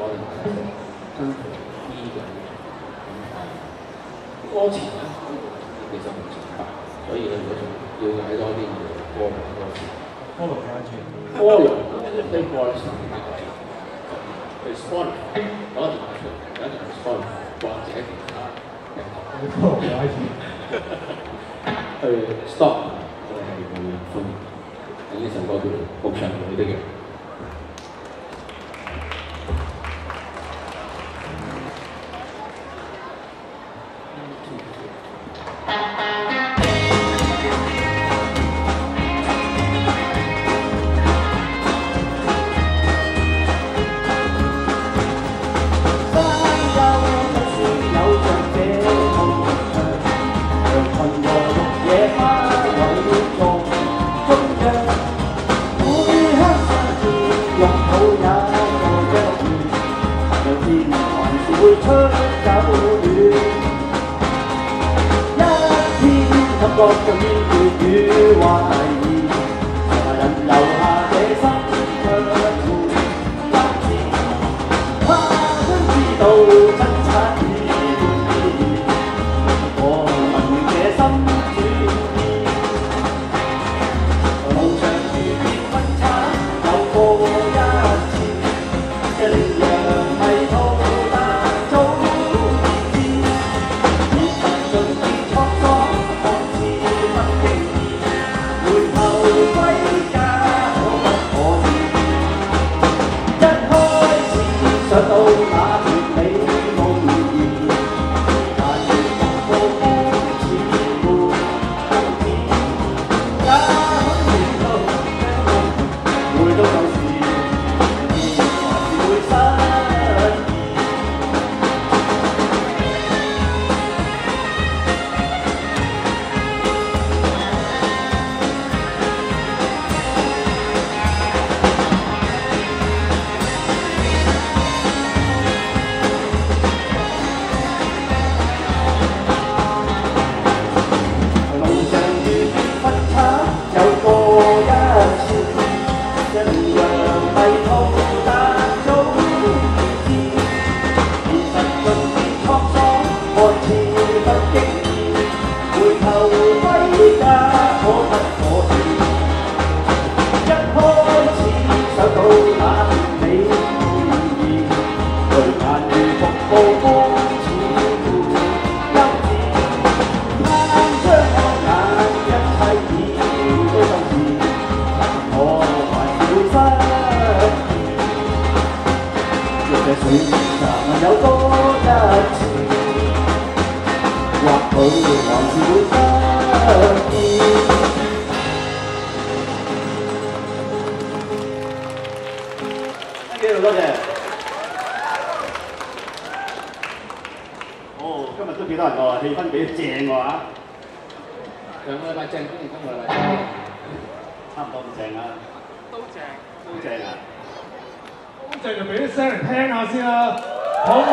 多人跟，呢？其實唔存在，所以咧要要解多啲嘢，波羅多啲。波羅解住。波羅啲樣飛過嚟先，係 spotify 嚟，有一條 spotify 或者其他嘅。波。去 stop 係會，呢首歌叫《》。各种坚决与怀疑谁人留下这心却满足字他知道氣氛俾正喎嚇。上個禮拜正，今個禮拜差唔多唔正啦。都正，都正啊！都正就俾啲聲嚟聽下先啦，好唔好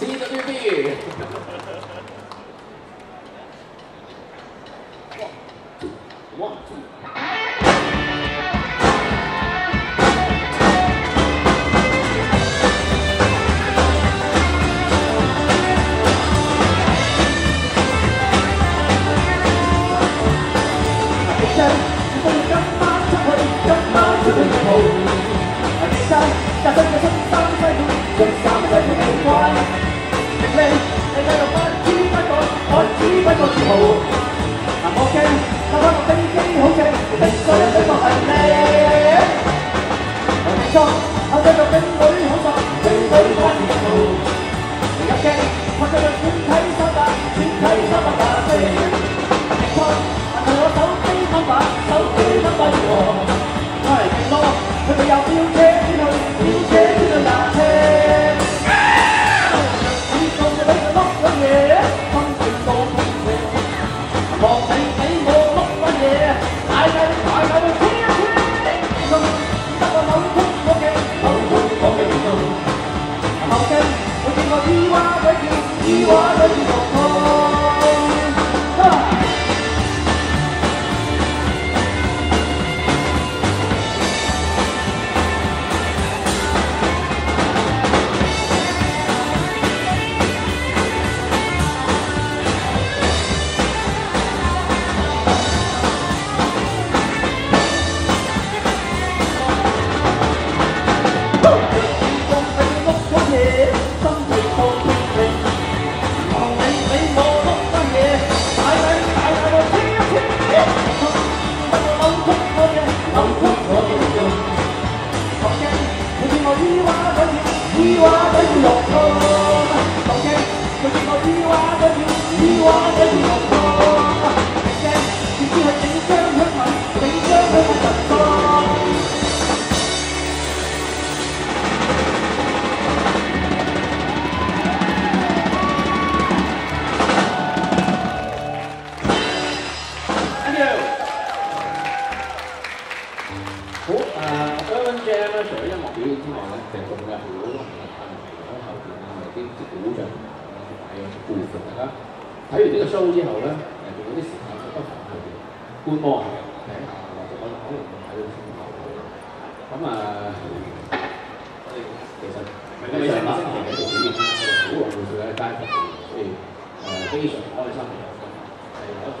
？CWB。Học sinh của trường. 誒 Urban Jam 咧，除咗音樂表演之外咧，其實仲有好多唔同嘅氛圍喺後邊啦，有啲啲鼓掌擺咗部分，大家睇完呢個 show 之後咧，誒仲有啲時間不妨去觀摩下睇下，或者可能可能會睇到先頭。咁啊，我哋其實上個星期嘅表演咧，好耐冇試喺街頭，所以誒非常開心嘅，係有一種。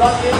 Love you.